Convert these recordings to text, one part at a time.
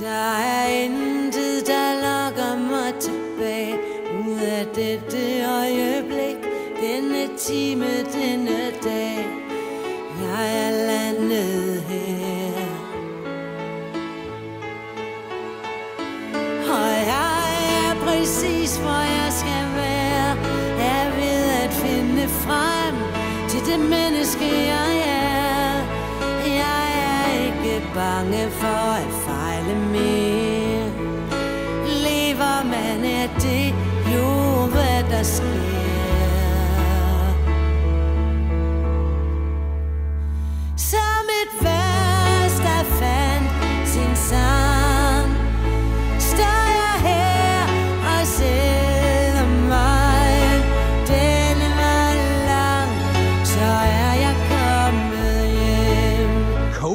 Der er intet, der lokker mig tilbage. Ud af dette øjeblik Denne time, denne dag. Jeg er landet her. Og jeg er præcis, hvor jeg skal være. Er ved at finde frem Til det menneske, jeg er. Jeg er ikke bange for at fejle det mere. Lever man af det jo, hvad der sker?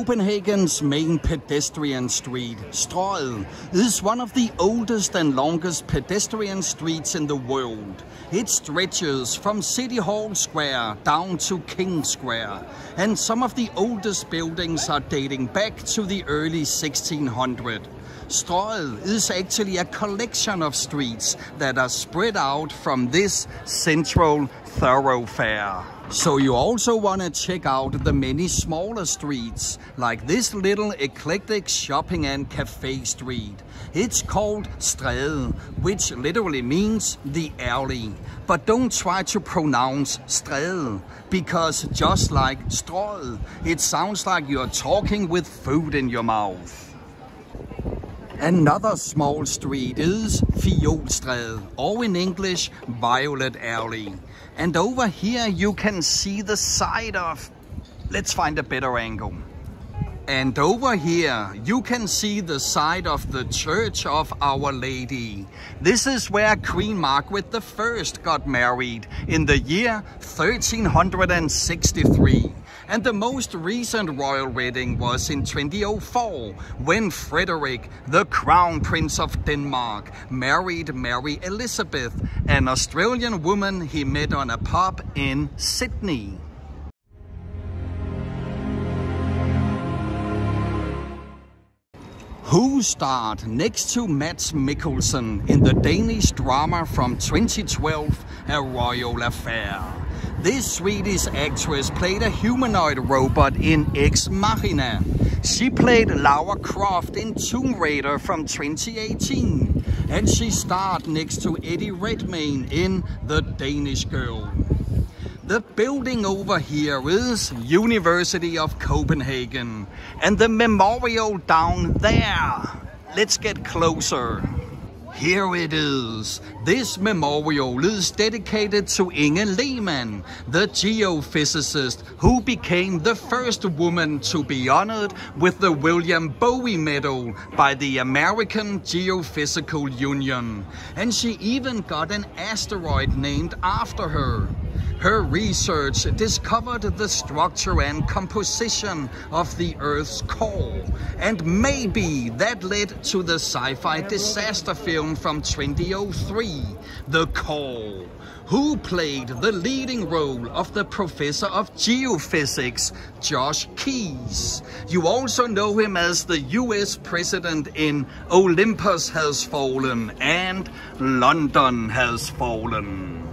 Copenhagen's main pedestrian street, Strøget, is one of the oldest and longest pedestrian streets in the world. It stretches from City Hall Square down to King Square, and some of the oldest buildings are dating back to the early 1600. Strøget is actually a collection of streets that are spread out from this central thoroughfare. So you also want to check out the many smaller streets, like this little eclectic shopping and cafe street. It's called Stræde, which literally means the alley. But don't try to pronounce Stræde, because just like Strøget, it sounds like you're talking with food in your mouth. Another small street is Fiolstræde, or in English, Violet Alley. And over here you can see the side of... Let's find a better angle. And over here you can see the side of the Church of Our Lady. This is where Queen Margaret I got married in the year 1363. And the most recent royal wedding was in 2004 when Frederick, the Crown Prince of Denmark, married Mary Elizabeth, an Australian woman he met on a pub in Sydney. Who starred next to Mads Mikkelsen in the Danish drama from 2012, A Royal Affair. This Swedish actress played a humanoid robot in Ex Machina. She played Lara Croft in Tomb Raider from 2018. And she starred next to Eddie Redmayne in The Danish Girl. The building over here is University of Copenhagen and the memorial down there. Let's get closer. Here it is. This memorial is dedicated to Inge Lehmann, the geophysicist who became the first woman to be honored with the William Bowie Medal by the American Geophysical Union. And she even got an asteroid named after her. Her research discovered the structure and composition of the Earth's core, and maybe that led to the sci-fi disaster film from 2003, The Core. Who played the leading role of the professor of geophysics, Josh Keyes. You also know him as the US president in Olympus Has Fallen and London Has Fallen.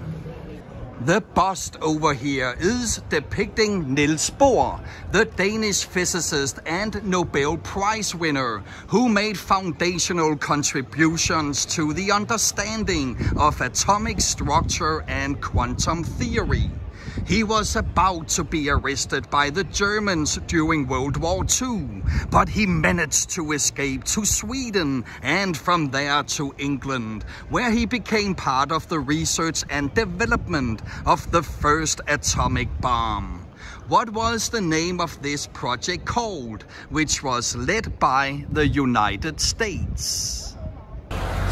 The bust over here is depicting Niels Bohr, the Danish physicist and Nobel Prize winner, who made foundational contributions to the understanding of atomic structure and quantum theory. He was about to be arrested by the Germans during World War II, but he managed to escape to Sweden and from there to England, where he became part of the research and development of the first atomic bomb. What was the name of this project called, which was led by the United States?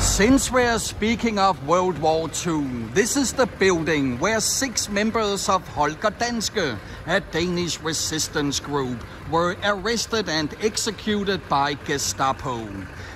Since we're speaking of World War II, this is the building where six members of Holger Danske, a Danish resistance group, were arrested and executed by Gestapo.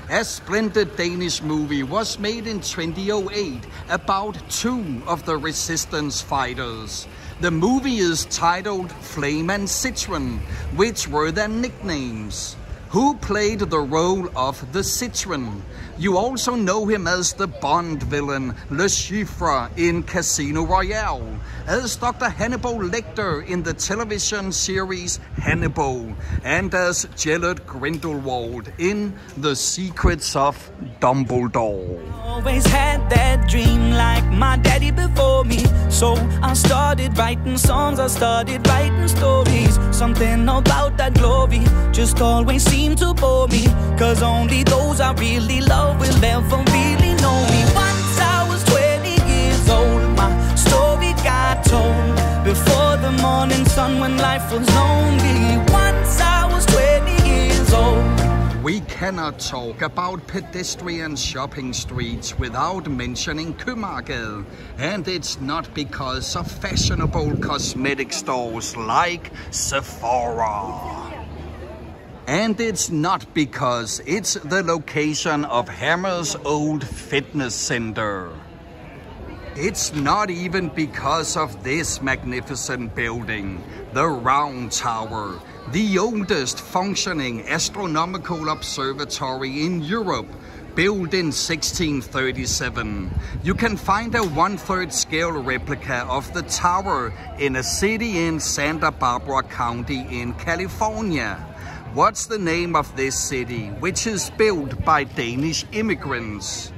A splendid Danish movie was made in 2008 about two of the resistance fighters. The movie is titled Flame and Citron, which were their nicknames. who played the role of the Citron. You also know him as the Bond villain, Le Chiffre in Casino Royale, as Dr. Hannibal Lecter in the television series Hannibal, and as Gellert Grindelwald in The Secrets of Dumbledore. Always had that dream like my daddy before me. So I started writing songs, I started writing stories. Something about that glory just always seemed to bore me. Cause only those I really love will ever really know me. Once I was 20 years old, my story got told. Before the morning sun when life was lonely. Once I was 20 years old. We cannot talk about pedestrian shopping streets without mentioning Købmagergade. And it's not because of fashionable cosmetic stores like Sephora. And it's not because it's the location of Hammer's old fitness center. It's not even because of this magnificent building, the Round Tower, the oldest functioning astronomical observatory in Europe, built in 1637. You can find a one-third scale replica of the tower in a city in Santa Barbara County in California. What's the name of this city, which is built by Danish immigrants?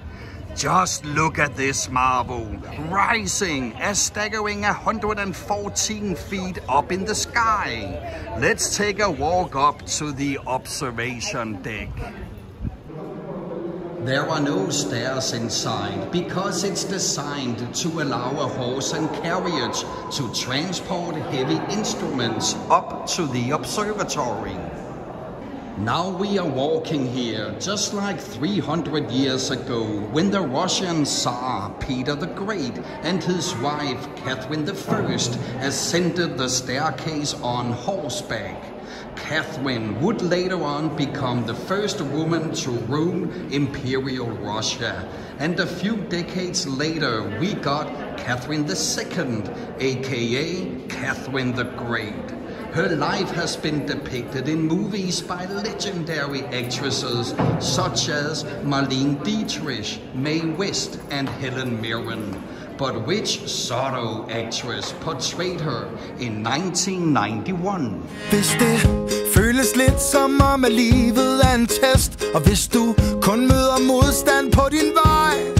Just look at this marble, rising a staggering 114 feet up in the sky. Let's take a walk up to the observation deck. There are no stairs inside because it's designed to allow a horse and carriage to transport heavy instruments up to the observatory. Now we are walking here just like 300 years ago when the Russian Tsar Peter the Great and his wife Catherine I ascended the staircase on horseback. Catherine would later on become the first woman to rule Imperial Russia. And a few decades later, we got Catherine II, aka Catherine the Great. Her life has been depicted in movies by legendary actresses such as Marlene Dietrich, Mae West, and Helen Mirren. But which Zorro actress portrayed her in 1991? Hvis det føles lidt som om at livet er en test Og hvis du kun møder modstand på din vej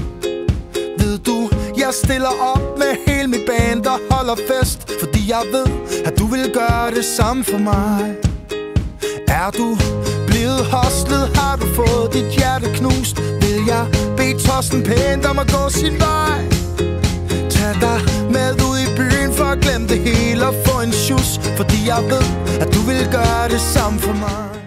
jeg stiller op med hele mit band og holder fest Fordi jeg ved, at du vil gøre det samme for mig. Er du blevet hostlet, har du fået dit hjerte knust? Vil jeg bede Torsten pænt om at gå sin vej? Tag dig med ud i byen for at glemme det hele og få en sjus Fordi jeg ved, at du vil gøre det samme for mig.